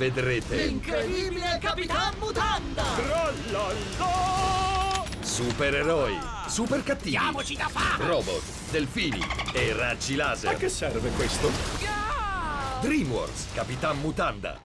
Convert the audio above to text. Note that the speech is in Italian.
vedrete l'incredibile Capitan Mutanda! Trallallò! supereroi, super cattivi, Diamoci da fare! robot, delfini e raggi laser. A che serve questo? DreamWorks, Capitan Mutanda.